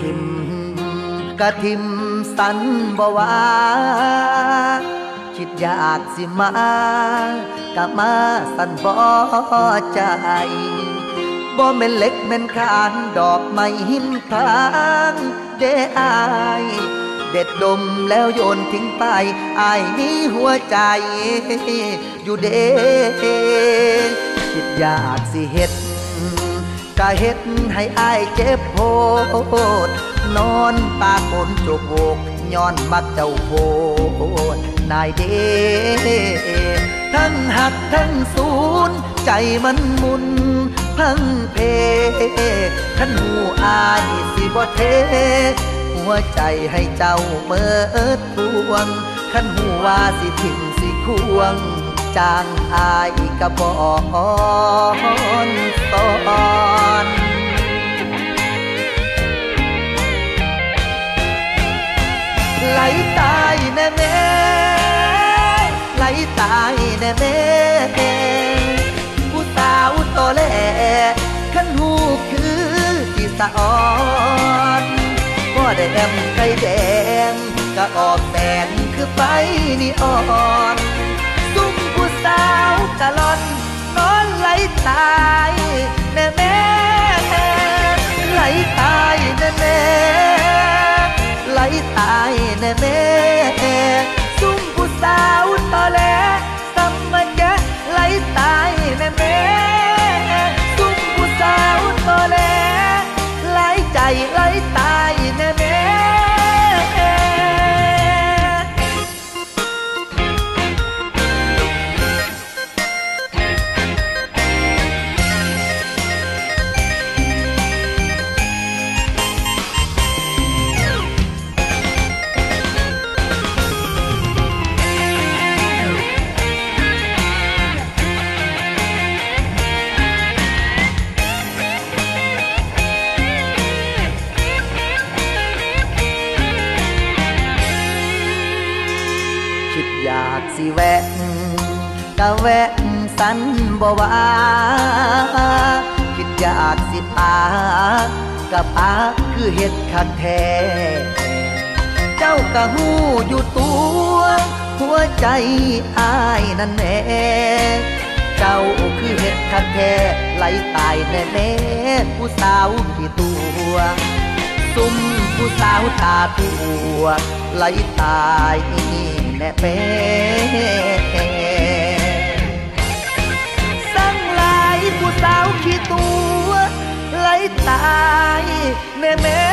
ทิมกะทิมสันบวาคิดอยากสิมากะมาสันบ่ใจบ่แม่นเล็กแม่นขานดอกไม้หินทางเด้อายเด็ดดมแล้วโยนทิ้งไปอายมีหัวใจ อยู่เด้คิดอยากสิเฮ็ด กะเฮ็ดให้อายเจ็บโพดนอนตาคนจกโวกย้อนมักเจ้าโพดนายเดทั้งหักทั้งสูนใจมันมุนพังเพขันหูอายสิบ่เท หัวใจให้เจ้าเมิดพวงขันหูว่าสิทิ้งสิควง จางอายกระบอนสอนไหลตายแน่แม่ไหลตายแน่แม่ผู้สาวโตแหลขันหูคือที่สะออนบ่ได้แอมไก่แดงก็ออกแสงคือไฟนีอ่อน ตายแน่แม่ไหลตายแน่แม่ไหลตายแน่แม่ซุ่มผู้สาวตอแหลซ้ำมันแกไหลตายแน่แม่ซุ่มผู้สาวตอแหลไหลใจไหลตายแน่แม่ สิแวะกะแวะสันบ่ว่า คิดอยากสิปากับปาคือเฮ็ดคักแท้เจ้ากะหูอยู่ตัว หัวใจอายนั่นแน่เจ้าคือเฮ็ดคักแท้ไหลตายแน่แน่ผู้สาวกี่ตัว ซุ่มผู้สาวตาตัวไหลตายแน่แม่สั่งหลายผู้สาวขี้ตัวไหลตายแน่แม่